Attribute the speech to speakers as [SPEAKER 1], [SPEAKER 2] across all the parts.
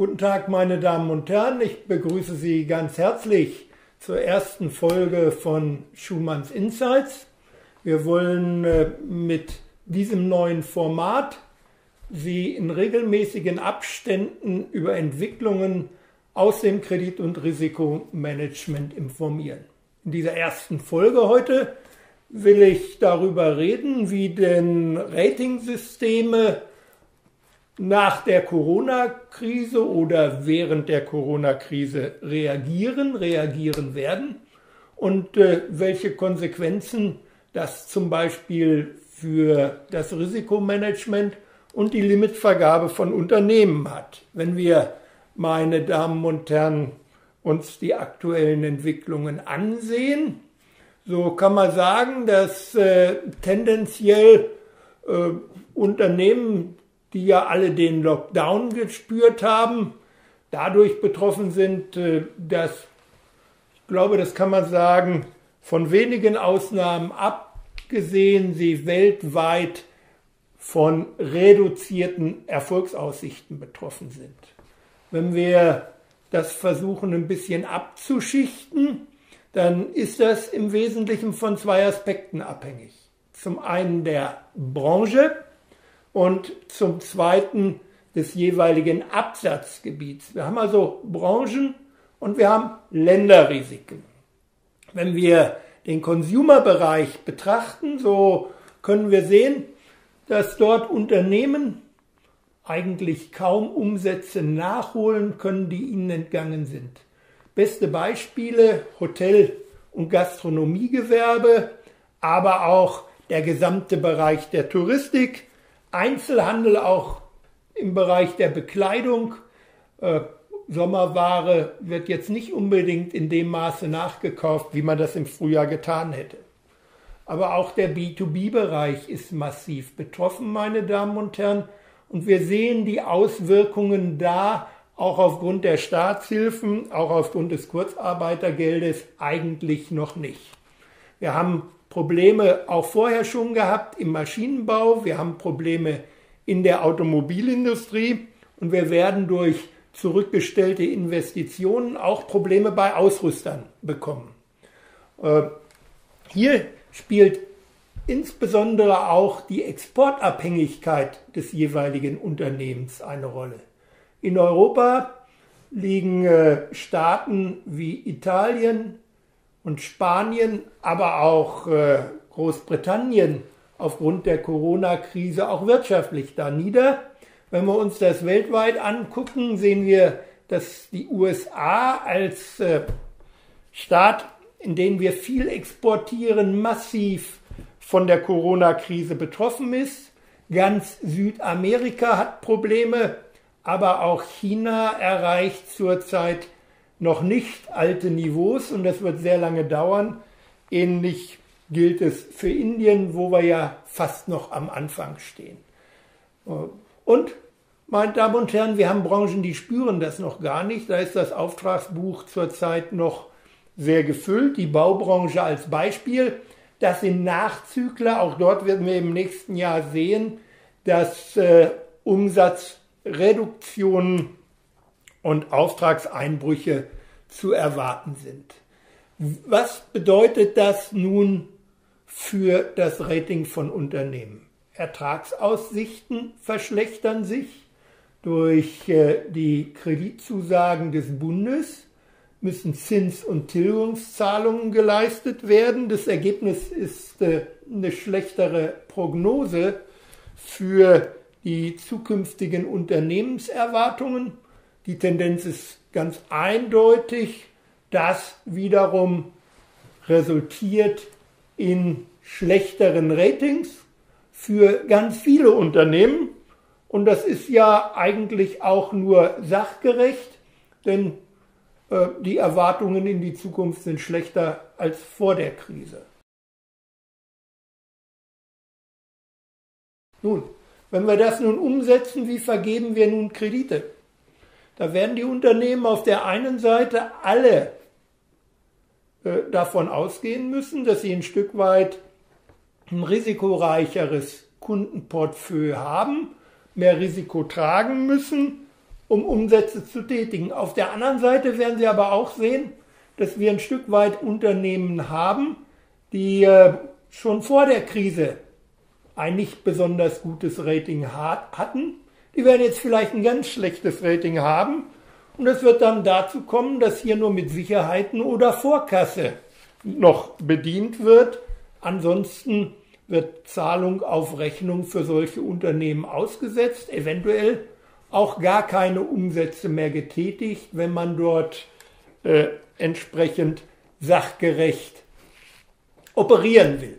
[SPEAKER 1] Guten Tag, meine Damen und Herren. Ich begrüße Sie ganz herzlich zur ersten Folge von Schumanns Insights. Wir wollen äh, mit diesem neuen Format Sie in regelmäßigen Abständen über Entwicklungen aus dem Kredit- und Risikomanagement informieren. In dieser ersten Folge heute will ich darüber reden, wie denn Ratingsysteme nach der Corona-Krise oder während der Corona-Krise reagieren, reagieren werden und äh, welche Konsequenzen das zum Beispiel für das Risikomanagement und die Limitvergabe von Unternehmen hat. Wenn wir, meine Damen und Herren, uns die aktuellen Entwicklungen ansehen, so kann man sagen, dass äh, tendenziell äh, Unternehmen, die ja alle den Lockdown gespürt haben, dadurch betroffen sind, äh, dass, ich glaube, das kann man sagen, von wenigen Ausnahmen abgesehen, sie weltweit von reduzierten Erfolgsaussichten betroffen sind. Wenn wir das versuchen ein bisschen abzuschichten, dann ist das im Wesentlichen von zwei Aspekten abhängig. Zum einen der Branche und zum zweiten des jeweiligen Absatzgebiets. Wir haben also Branchen und wir haben Länderrisiken. Wenn wir den Consumer-Bereich betrachten, so können wir sehen, dass dort Unternehmen eigentlich kaum Umsätze nachholen können, die ihnen entgangen sind. Beste Beispiele Hotel- und Gastronomiegewerbe, aber auch der gesamte Bereich der Touristik, Einzelhandel auch im Bereich der Bekleidung. Äh, Sommerware wird jetzt nicht unbedingt in dem Maße nachgekauft, wie man das im Frühjahr getan hätte. Aber auch der B2B-Bereich ist massiv betroffen, meine Damen und Herren. Und wir sehen die Auswirkungen da auch aufgrund der Staatshilfen, auch aufgrund des Kurzarbeitergeldes eigentlich noch nicht. Wir haben Probleme auch vorher schon gehabt im Maschinenbau, wir haben Probleme in der Automobilindustrie und wir werden durch zurückgestellte Investitionen auch Probleme bei Ausrüstern bekommen. Äh, hier spielt insbesondere auch die Exportabhängigkeit des jeweiligen Unternehmens eine Rolle. In Europa liegen äh, Staaten wie Italien und Spanien, aber auch äh, Großbritannien aufgrund der Corona-Krise auch wirtschaftlich da nieder. Wenn wir uns das weltweit angucken, sehen wir, dass die USA als äh, Staat in denen wir viel exportieren, massiv von der Corona-Krise betroffen ist. Ganz Südamerika hat Probleme, aber auch China erreicht zurzeit noch nicht alte Niveaus und das wird sehr lange dauern. Ähnlich gilt es für Indien, wo wir ja fast noch am Anfang stehen. Und, meine Damen und Herren, wir haben Branchen, die spüren das noch gar nicht. Da ist das Auftragsbuch zurzeit noch sehr gefüllt. Die Baubranche als Beispiel. Das sind Nachzügler. Auch dort werden wir im nächsten Jahr sehen, dass äh, Umsatzreduktionen und Auftragseinbrüche zu erwarten sind. Was bedeutet das nun für das Rating von Unternehmen? Ertragsaussichten verschlechtern sich durch äh, die Kreditzusagen des Bundes müssen Zins- und Tilgungszahlungen geleistet werden. Das Ergebnis ist äh, eine schlechtere Prognose für die zukünftigen Unternehmenserwartungen. Die Tendenz ist ganz eindeutig. Das wiederum resultiert in schlechteren Ratings für ganz viele Unternehmen. Und das ist ja eigentlich auch nur sachgerecht, denn äh, die Erwartungen in die Zukunft sind schlechter als vor der Krise. Nun, wenn wir das nun umsetzen, wie vergeben wir nun Kredite? Da werden die Unternehmen auf der einen Seite alle äh, davon ausgehen müssen, dass sie ein Stück weit ein risikoreicheres Kundenportfolio haben, mehr Risiko tragen müssen um Umsätze zu tätigen. Auf der anderen Seite werden Sie aber auch sehen, dass wir ein Stück weit Unternehmen haben, die äh, schon vor der Krise ein nicht besonders gutes Rating hatten. Die werden jetzt vielleicht ein ganz schlechtes Rating haben. Und es wird dann dazu kommen, dass hier nur mit Sicherheiten oder Vorkasse noch bedient wird. Ansonsten wird Zahlung auf Rechnung für solche Unternehmen ausgesetzt, eventuell auch gar keine Umsätze mehr getätigt, wenn man dort äh, entsprechend sachgerecht operieren will.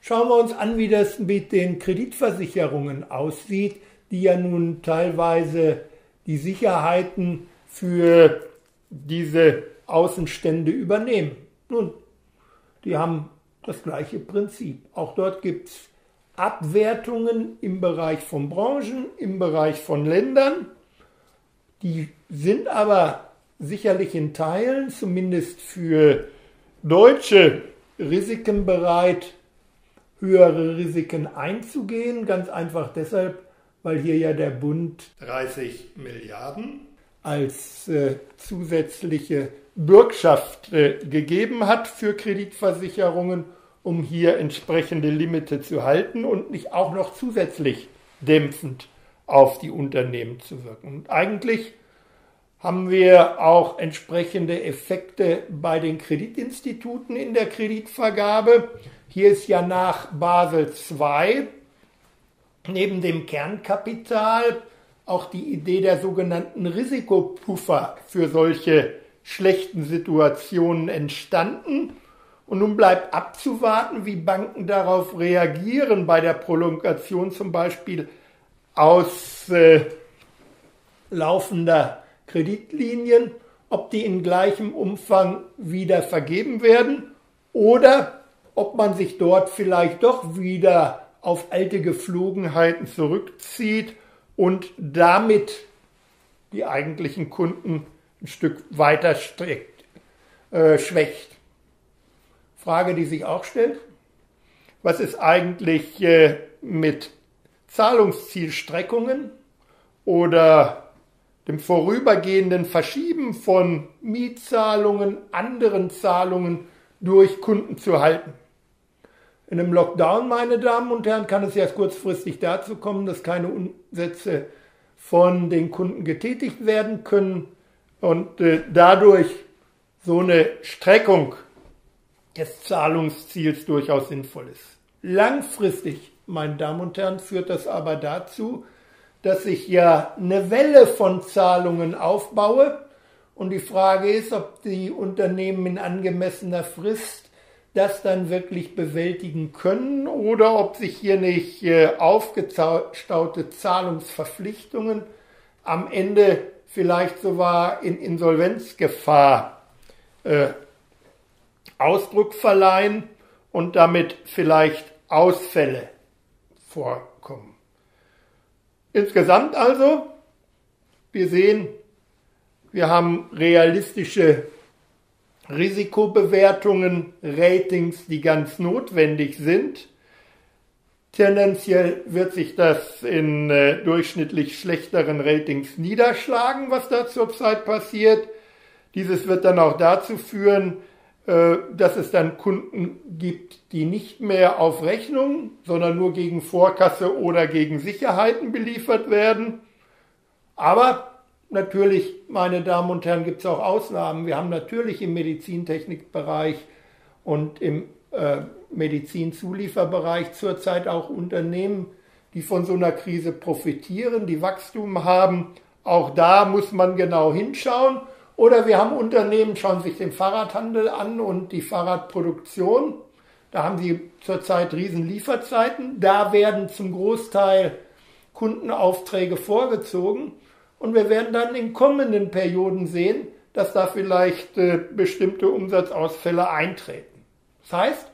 [SPEAKER 1] Schauen wir uns an, wie das mit den Kreditversicherungen aussieht, die ja nun teilweise die Sicherheiten für diese Außenstände übernehmen. Nun, die haben das gleiche Prinzip. Auch dort gibt es Abwertungen im Bereich von Branchen, im Bereich von Ländern. Die sind aber sicherlich in Teilen, zumindest für deutsche Risiken bereit, höhere Risiken einzugehen. Ganz einfach deshalb, weil hier ja der Bund 30 Milliarden als äh, zusätzliche Bürgschaft äh, gegeben hat für Kreditversicherungen um hier entsprechende Limite zu halten und nicht auch noch zusätzlich dämpfend auf die Unternehmen zu wirken. Und eigentlich haben wir auch entsprechende Effekte bei den Kreditinstituten in der Kreditvergabe. Hier ist ja nach Basel II neben dem Kernkapital auch die Idee der sogenannten Risikopuffer für solche schlechten Situationen entstanden. Und nun bleibt abzuwarten, wie Banken darauf reagieren bei der Prolongation zum Beispiel aus äh, laufender Kreditlinien, ob die in gleichem Umfang wieder vergeben werden oder ob man sich dort vielleicht doch wieder auf alte Geflogenheiten zurückzieht und damit die eigentlichen Kunden ein Stück weiter streckt, äh, schwächt. Frage, die sich auch stellt. Was ist eigentlich äh, mit Zahlungszielstreckungen oder dem vorübergehenden Verschieben von Mietzahlungen, anderen Zahlungen durch Kunden zu halten? In einem Lockdown, meine Damen und Herren, kann es ja kurzfristig dazu kommen, dass keine Umsätze von den Kunden getätigt werden können und äh, dadurch so eine Streckung des Zahlungsziels durchaus sinnvoll ist. Langfristig, meine Damen und Herren, führt das aber dazu, dass ich ja eine Welle von Zahlungen aufbaue und die Frage ist, ob die Unternehmen in angemessener Frist das dann wirklich bewältigen können oder ob sich hier nicht äh, aufgestaute Zahlungsverpflichtungen am Ende vielleicht sogar in Insolvenzgefahr äh, Ausdruck verleihen und damit vielleicht Ausfälle vorkommen. Insgesamt also, wir sehen, wir haben realistische Risikobewertungen, Ratings, die ganz notwendig sind. Tendenziell wird sich das in äh, durchschnittlich schlechteren Ratings niederschlagen, was da zurzeit passiert. Dieses wird dann auch dazu führen, äh, dass es dann Kunden gibt, die nicht mehr auf Rechnung, sondern nur gegen Vorkasse oder gegen Sicherheiten beliefert werden. Aber natürlich, meine Damen und Herren, gibt es auch Ausnahmen. Wir haben natürlich im Medizintechnikbereich und im äh, Medizinzulieferbereich zurzeit auch Unternehmen, die von so einer Krise profitieren, die Wachstum haben. Auch da muss man genau hinschauen. Oder wir haben Unternehmen, schauen sich den Fahrradhandel an und die Fahrradproduktion. Da haben sie zurzeit riesen Lieferzeiten. Da werden zum Großteil Kundenaufträge vorgezogen. Und wir werden dann in kommenden Perioden sehen, dass da vielleicht äh, bestimmte Umsatzausfälle eintreten. Das heißt,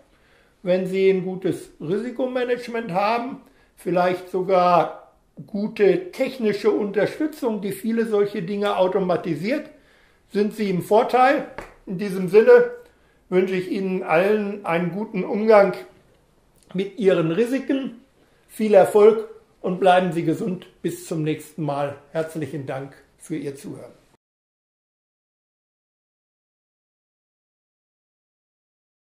[SPEAKER 1] wenn Sie ein gutes Risikomanagement haben, vielleicht sogar gute technische Unterstützung, die viele solche Dinge automatisiert, sind Sie im Vorteil. In diesem Sinne wünsche ich Ihnen allen einen guten Umgang mit Ihren Risiken, viel Erfolg und bleiben Sie gesund. Bis zum nächsten Mal. Herzlichen Dank. für Ihr Zuhören.